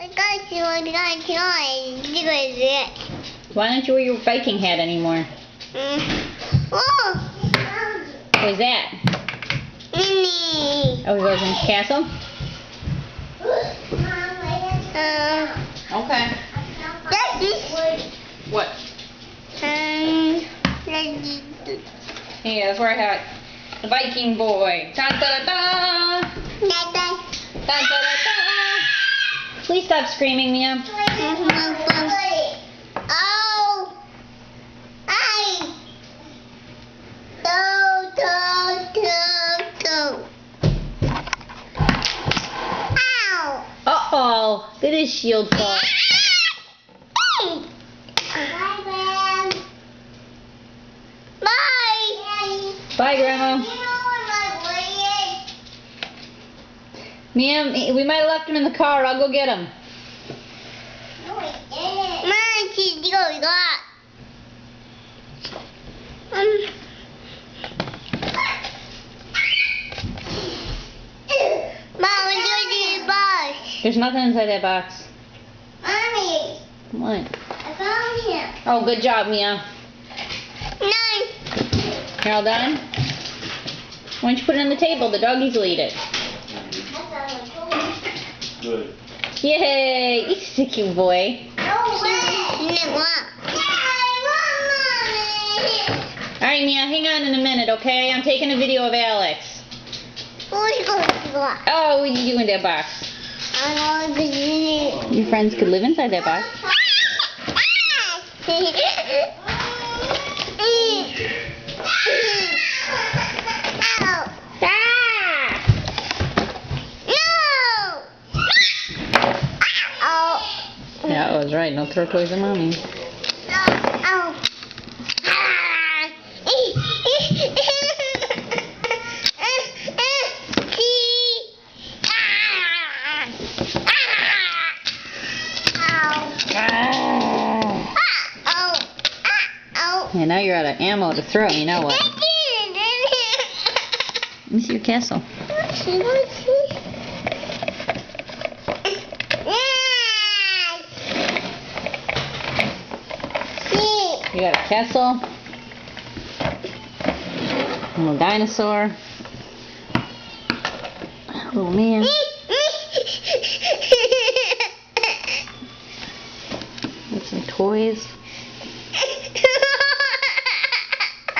I got you, I got you, I did it. Why don't you wear your Viking hat anymore? Mm. Oh! What that? Minnie! Oh, he goes in the castle? Uh, Okay. that is, What? um, that is, Hey, that's where I have it. The Viking boy. That, Da da da da. Please stop screaming, Mia. Oh! Ay! Do, do, do, do. Ow! Uh oh. Look at his shield fall. Bye. Bye. Bye, Grandma. You know what my way is? Mia, we might have left him in the car. I'll go get him. No, didn't. Mom, she's go, go. Um. Mom, do you do boss? There's nothing inside that box. Mommy, What? I found him. Oh, good job, Mia. No. You're all done? Why don't you put it on the table? The doggies will eat it. Good. Yay! He's a cute boy. No way. No, what? All right, Mia, hang on in a minute, okay? I'm taking a video of Alex. Where's going to go? Oh, what are you do in that box? I want to do Your friends could live inside that box. Ow. Ah! No! Ow. Yeah, I was right. Don't throw toys at mommy. Yeah, now you're out of ammo to throw. You know what? See your castle. You got a castle. A little dinosaur. a little man. Got some toys.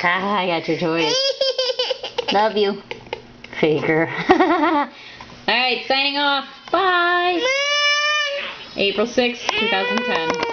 Ah, I got your toys. Love you. Faker. Alright, signing off. Bye. April 6th, 2010.